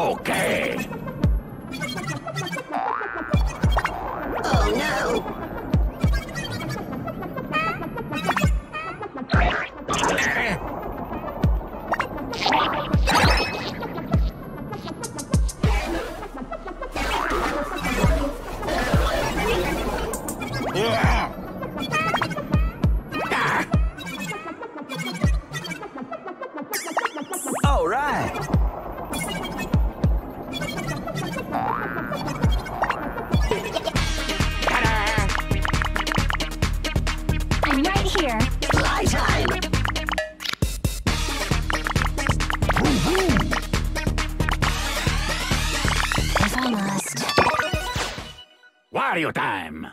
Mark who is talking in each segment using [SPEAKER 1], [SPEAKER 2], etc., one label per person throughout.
[SPEAKER 1] Okay.
[SPEAKER 2] Oh no!
[SPEAKER 1] All right. Wario time!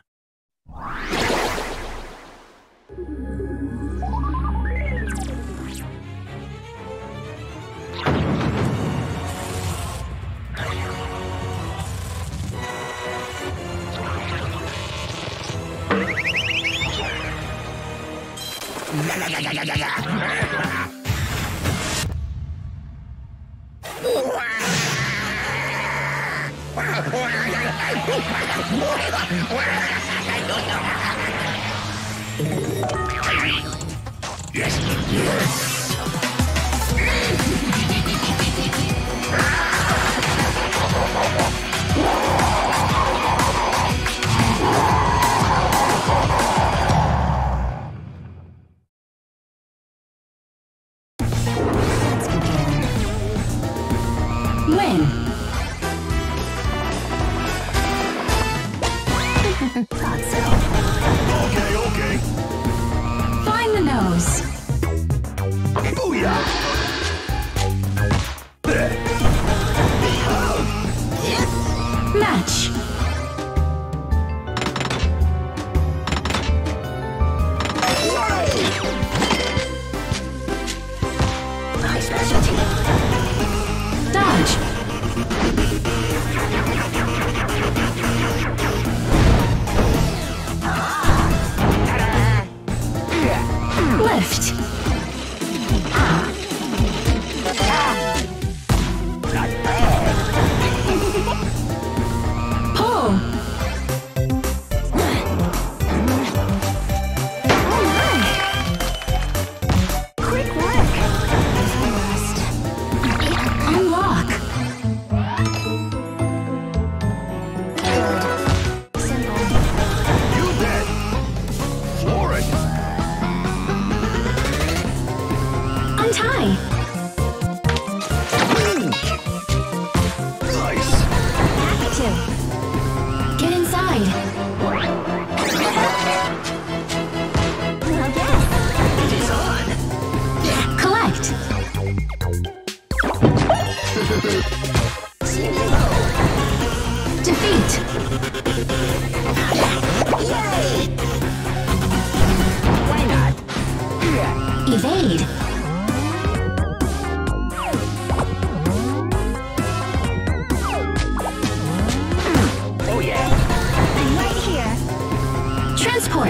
[SPEAKER 1] La la
[SPEAKER 3] la la la
[SPEAKER 1] la!
[SPEAKER 3] Match!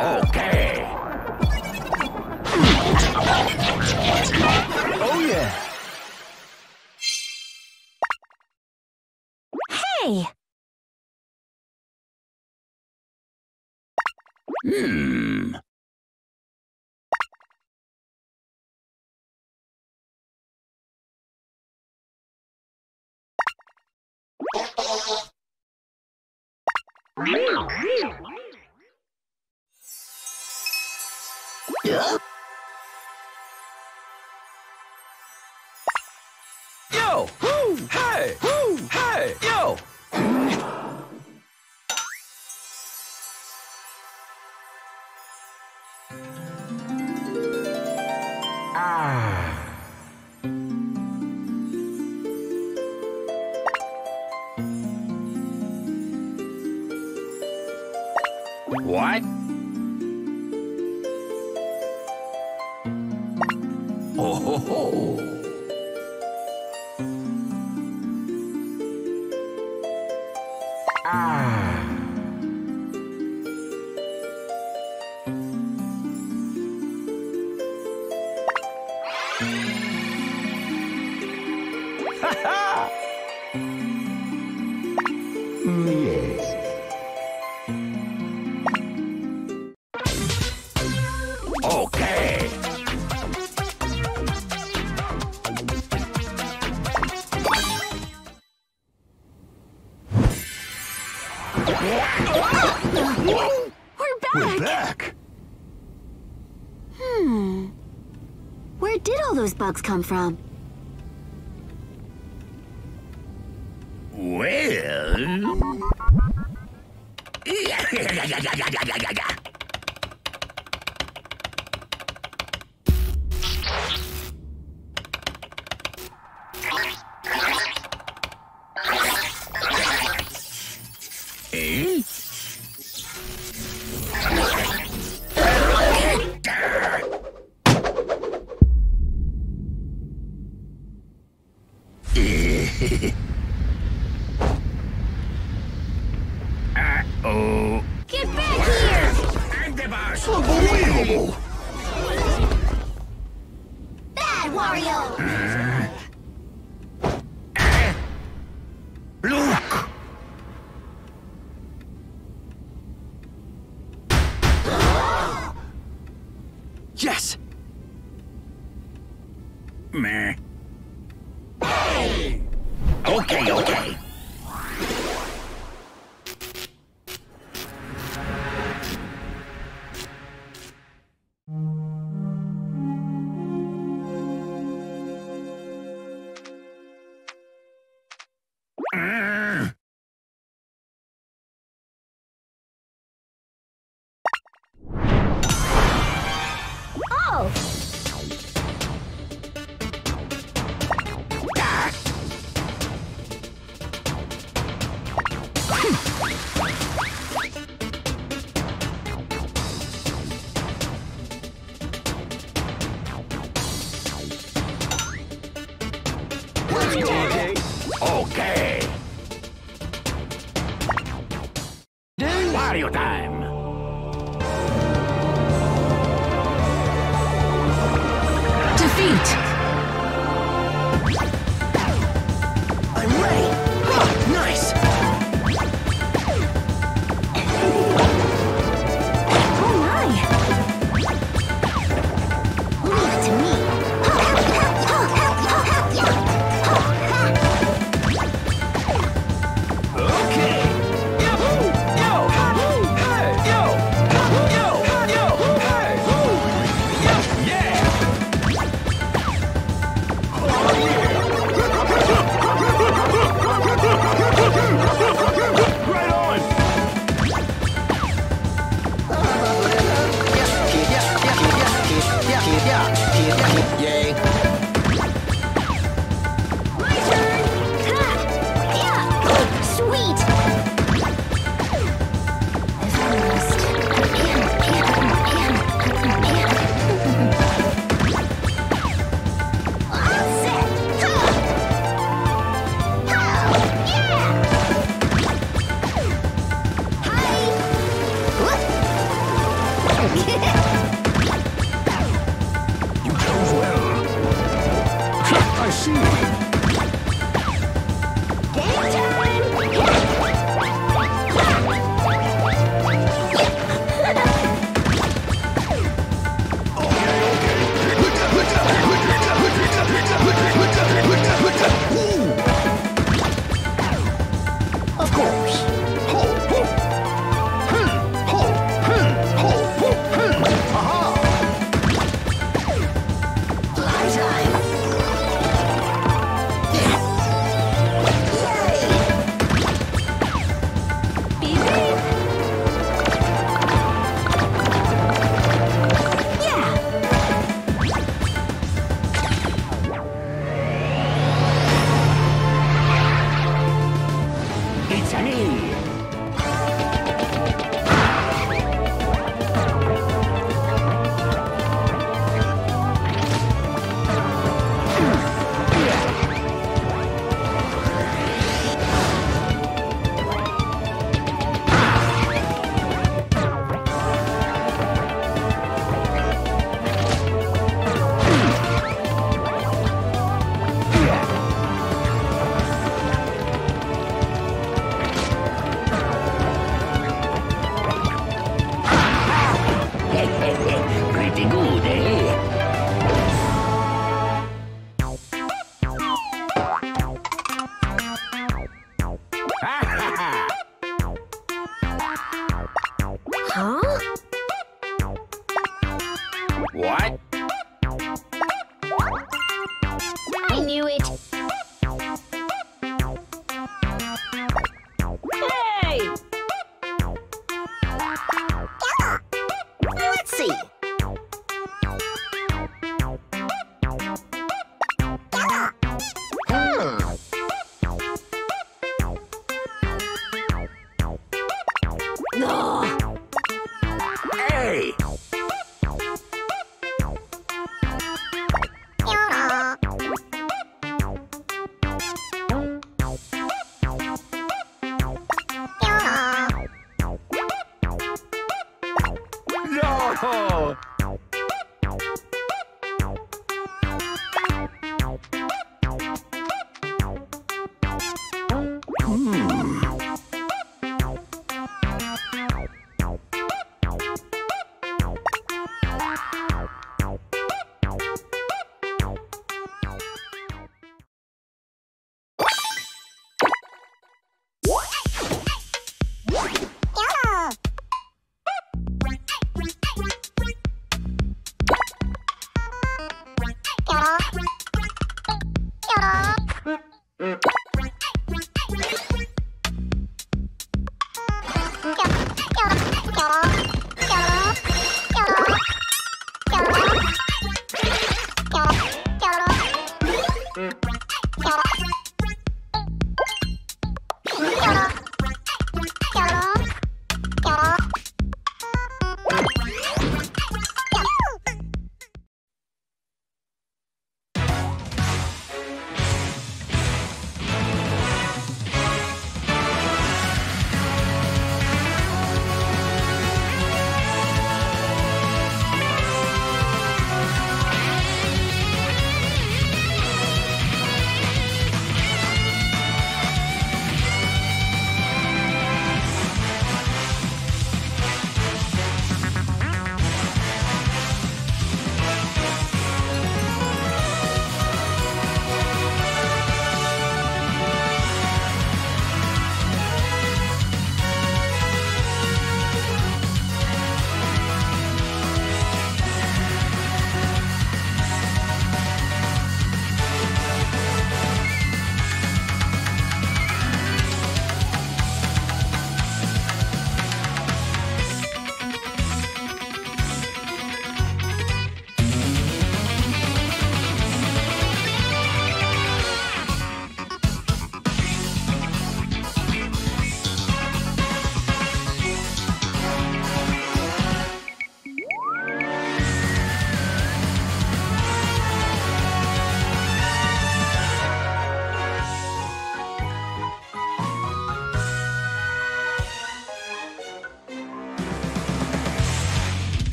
[SPEAKER 1] Okay. Yo! Woo! Hey! Woo! Hey! What? Oh ho ho! Okay.
[SPEAKER 3] We're back!
[SPEAKER 1] We're back.
[SPEAKER 3] Hmm. Where did all those bugs come from?
[SPEAKER 1] Unbelievable.
[SPEAKER 3] Bad Wario!
[SPEAKER 1] Hmm. Okay. Time.
[SPEAKER 3] Defeat!
[SPEAKER 1] Hey!